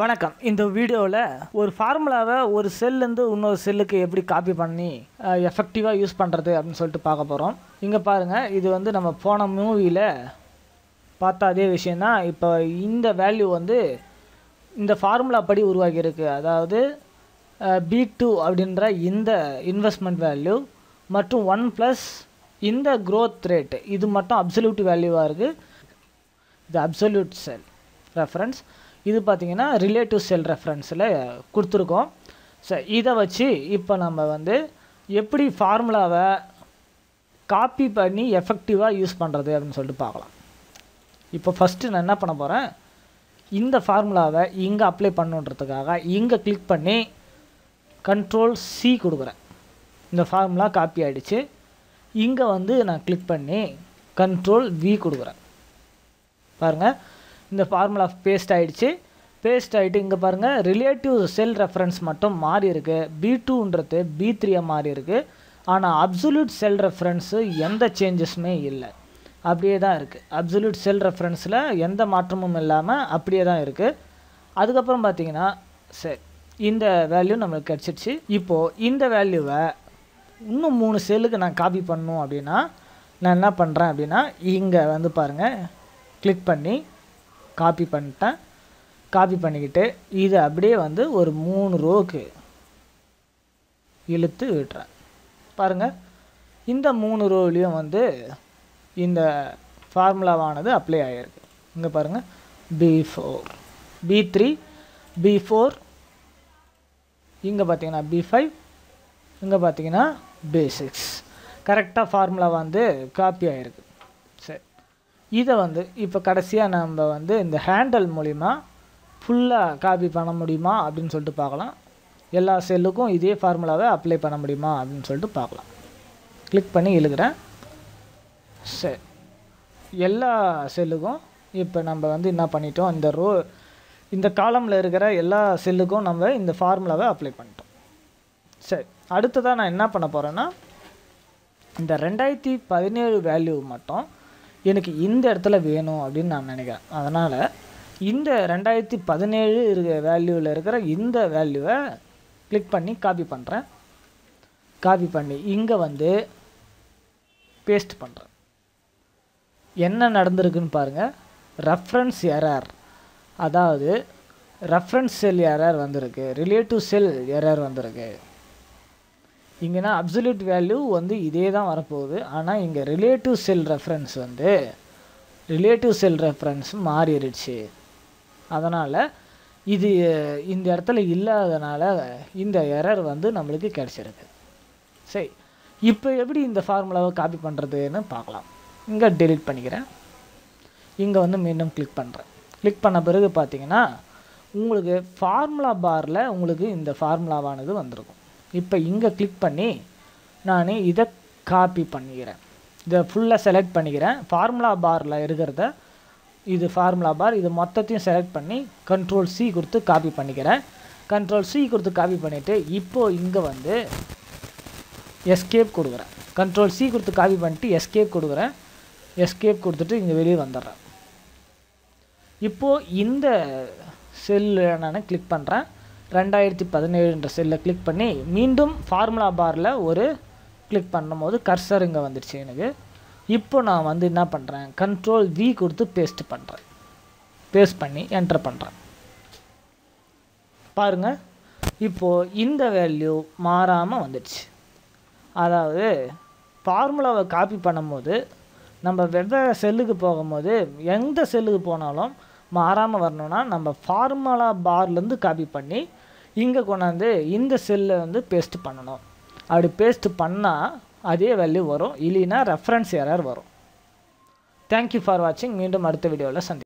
வணக்கம். இந்த வீடியோவில் ஒரு ஃபார்முலாவை ஒரு செல்லேருந்து இன்னொரு செல்லுக்கு எப்படி காப்பி பண்ணி எஃபெக்டிவாக யூஸ் பண்ணுறது அப்படின்னு சொல்லிட்டு பார்க்க போகிறோம் இங்கே பாருங்கள் இது வந்து நம்ம போன மூவியில் பார்த்த அதே விஷயந்தான் இப்போ இந்த வேல்யூ வந்து இந்த ஃபார்முலா படி உருவாகியிருக்கு. அதாவது பி டூ அப்படின்ற இந்த இன்வெஸ்ட்மெண்ட் வேல்யூ மற்றும் ஒன் ப்ளஸ் இந்த க்ரோத் ரேட் இது மட்டும் அப்சல்யூட் வேல்யூவாக இருக்குது இது அப்சல்யூட் செல் ரெஃபரன்ஸ் இது பார்த்தீங்கன்னா ரிலேட்டிவ் செல் ரெஃபரன்ஸில் கொடுத்துருக்கோம். ஸோ இதை வச்சு இப்போ நம்ம வந்து எப்படி ஃபார்முலாவை காப்பி பண்ணி எஃபெக்டிவாக யூஸ் பண்ணுறது அப்படின்னு சொல்லிட்டு பார்க்கலாம் இப்போ ஃபஸ்ட்டு நான் என்ன பண்ண போகிறேன் இந்த ஃபார்முலாவை இங்கே அப்ளை பண்ணுன்றதுக்காக இங்கே கிளிக் பண்ணி கண்ட்ரோல் சி கொடுக்குறேன். இந்த ஃபார்முலா காப்பி ஆகிடுச்சு இங்கே வந்து நான் கிளிக் பண்ணி கண்ட்ரோல் வி கொடுக்குறேன். பாருங்கள் இந்த ஃபார்முலா பேஸ்ட் ஆகிடுச்சு பேஸ்ட் ஆகிட்டு இங்கே பாருங்கள் ரிலேட்டிவ் செல் ரெஃபரன்ஸ் மட்டும் மாறி இருக்குது பி டூன்றது பி த்ரீயாக மாறி இருக்குது ஆனால் அப்சுலூட் செல் ரெஃபரன்ஸு எந்த சேஞ்சஸுமே இல்லை. அப்படியே தான் இருக்குது அப்சுலூட் செல் ரெஃபரன்ஸில் எந்த மாற்றமும் இல்லாமல் அப்படியே தான் இருக்குது அதுக்கப்புறம் பார்த்தீங்கன்னா சரி இந்த வேல்யூ நம்மளுக்கு கிடச்சிடுச்சு இப்போது இந்த வேல்யூவை இன்னும் மூணு செல்லுக்கு நான் காப்பி பண்ணணும் அப்படின்னா நான் என்ன பண்ணுறேன் அப்படின்னா இங்கே வந்து பாருங்கள் கிளிக் பண்ணி காப்பி பண்ணிட்டேன். காப்பி பண்ணிக்கிட்டு இதை அப்படியே வந்து ஒரு மூணு ரோக்கு இழுத்து விட்டுறேன் பாருங்கள் இந்த மூணு ரோவிலையும் வந்து இந்த ஃபார்முலாவானது அப்ளை ஆகிருக்கு இங்கே பாருங்கள் B four B three B four இங்கே பார்த்தீங்கன்னா பி ஃபைவ் இங்கே பார்த்தீங்கன்னா பி சிக்ஸ் கரெக்டாக ஃபார்முலா வந்து காப்பி ஆகிருக்கு இதை வந்து இப்போ கடைசியாக நம்ம வந்து இந்த ஹேண்டல் மூலிமா ஃபுல்லாக காப்பி பண்ண முடியுமா அப்படின்னு சொல்லிட்டு பார்க்கலாம். எல்லா செல்லுக்கும் இதே ஃபார்முலாவை அப்ளை பண்ண முடியுமா அப்படின்னு சொல்லிட்டு பார்க்கலாம். கிளிக் பண்ணி எழுதுகிறேன் சரி எல்லா செல்லுக்கும் இப்போ நம்ம வந்து என்ன பண்ணிட்டோம்? இந்த ரோ இந்த காலமில் இருக்கிற எல்லா செல்லுக்கும் நம்ம இந்த ஃபார்முலாவை அப்ளை பண்ணிட்டோம். சரி அடுத்ததாக நான் என்ன பண்ண போகிறேன்னா இந்த ரெண்டாயிரத்தி பதினேழு வேல்யூ மட்டும் எனக்கு இந்த இடத்துல வேணும் அப்படின்னு நான் நினைக்கிறேன். அதனால் இந்த ரெண்டாயிரத்தி பதினேழு இருக்க வேல்யூவில் இருக்கிற இந்த வேல்யூவை கிளிக் பண்ணி காப்பி பண்ணுறேன் காப்பி பண்ணி இங்கே வந்து பேஸ்ட் பண்ணுறேன் என்ன நடந்திருக்குன்னு பாருங்கள் ரெஃபரன்ஸ் எரர் அதாவது ரெஃபரன்ஸ் செல் எரர் வந்திருக்கு. ரிலேட்டிவ் செல் எரர் வந்திருக்கு. இங்கேனா அப்சல்யூட் வேல்யூ வந்து இதே தான் வரப்போகுது. ஆனால் இங்கே ரிலேட்டிவ் செல் ரெஃபரன்ஸ் வந்து ரிலேட்டிவ் செல் ரெஃபரன்ஸ் மாறிடுச்சு அதனால் இது இந்த இடத்துல இல்லாதனால இந்த எரர் வந்து நம்மளுக்கு கிடச்சிருக்கு. சரி. இப்போ எப்படி இந்த ஃபார்முலாவை காப்பி பண்ணுறதுன்னு பார்க்கலாம். இங்கே டெலிட் பண்ணிக்கிறேன். இங்கே வந்து மீண்டும் கிளிக் பண்ணுறேன் கிளிக் பண்ண பிறகு பார்த்தீங்கன்னா உங்களுக்கு ஃபார்முலா பாரில் உங்களுக்கு இந்த ஃபார்முலாவானது வந்திருக்கும். இப்போ இங்கே கிளிக் பண்ணி நான் இதை காப்பி பண்ணிக்கிறேன். இதை ஃபுல்லாக செலக்ட் பண்ணிக்கிறேன். ஃபார்முலா பாரில் இருக்கிறத இது ஃபார்முலா பார் இது மொத்தத்தையும் செலக்ட் பண்ணி கண்ட்ரோல் சி கொடுத்து காப்பி பண்ணிக்கிறேன். கண்ட்ரோல் சி கொடுத்து காப்பி பண்ணிவிட்டு இப்போது இங்கே வந்து எஸ்கேப் கொடுக்குறேன். கண்ட்ரோல் சி கொடுத்து காப்பி பண்ணிட்டு எஸ்கேப் கொடுக்குறேன். எஸ்கேப் கொடுத்துட்டு இங்கே வெளியே வந்துடுறேன். இப்போது இந்த செல்லில் நான் கிளிக் பண்ணுறேன் ரெண்டாயிரத்தி பதினேழுன்ற செல்லை கிளிக் பண்ணி மீண்டும் ஃபார்முலா பாரில் ஒரு கிளிக் பண்ணும்போது கர்சர் இங்கே வந்துடுச்சு எனக்கு. இப்போ நான் வந்து என்ன பண்ணுறேன் கண்ட்ரோல் வி கொடுத்து பேஸ்ட் பண்ணுறேன் பேஸ்ட் பண்ணி என்டர் பண்ணுறேன் பாருங்கள் இப்போது இந்த வேல்யூ மாறாமல் வந்துடுச்சு அதாவது ஃபார்முலாவை காப்பி பண்ணும்போது நம்ம வெவ்வேறு செல்லுக்கு போகும்போது எந்த செல்லுக்கு போனாலும் மாறாமல் வரணும்னா நம்ம ஃபார்முலா பார்லேருந்து காப்பி பண்ணி இங்கே கொண்டாந்து இந்த செல்லை வந்து பேஸ்ட் பண்ணணும். அப்படி பேஸ்ட் பண்ணால் அதே வேல்யூ வரும். இல்லைன்னா ரெஃபரன்ஸ் எரர் வரும். தேங்க்யூ ஃபார் வாட்சிங் மீண்டும் அடுத்த வீடியோவில் சந்தி